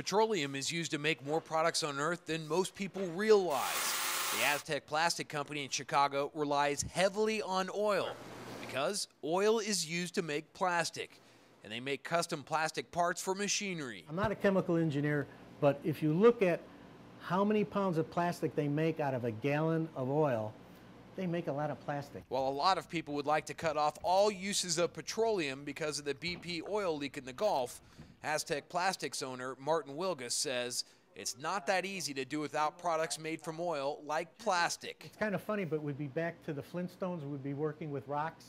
Petroleum is used to make more products on Earth than most people realize. The Aztec Plastic Company in Chicago relies heavily on oil because oil is used to make plastic, and they make custom plastic parts for machinery. I'm not a chemical engineer, but if you look at how many pounds of plastic they make out of a gallon of oil, they make a lot of plastic. While a lot of people would like to cut off all uses of petroleum because of the BP oil leak in the Gulf, Aztec Plastics owner Martin Wielgus says it's not that easy to do without products made from oil like plastic. It's kind of funny, but we'd be back to the Flintstones. We'd be working with rocks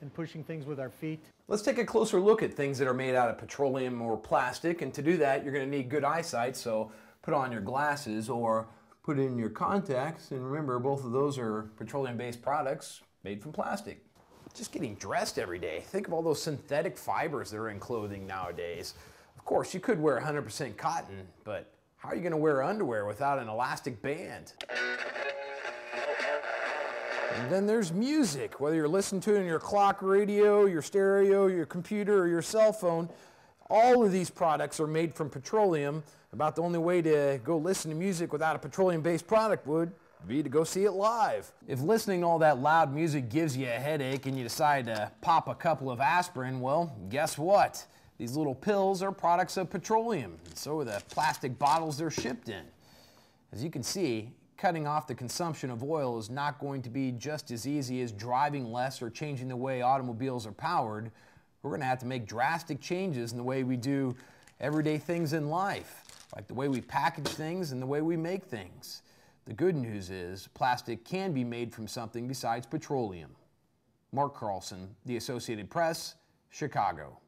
and pushing things with our feet. Let's take a closer look at things that are made out of petroleum or plastic. And to do that, you're going to need good eyesight. So put on your glasses or put in your contacts. And remember, both of those are petroleum based products made from plastic. Just getting dressed every day. Think of all those synthetic fibers that are in clothing nowadays. Of course, you could wear 100% cotton, but how are you going to wear underwear without an elastic band? And then there's music, whether you're listening to it in your clock radio, your stereo, your computer, or your cell phone. All of these products are made from petroleum. About the only way to go listen to music without a petroleum based product would be to go see it live. If listening to all that loud music gives you a headache and you decide to pop a couple of aspirin, well, guess what? These little pills are products of petroleum, and so are the plastic bottles they're shipped in. As you can see, cutting off the consumption of oil is not going to be just as easy as driving less or changing the way automobiles are powered. We're going to have to make drastic changes in the way we do everyday things in life, like the way we package things and the way we make things. The good news is plastic can be made from something besides petroleum. Mark Carlson, The Associated Press, Chicago.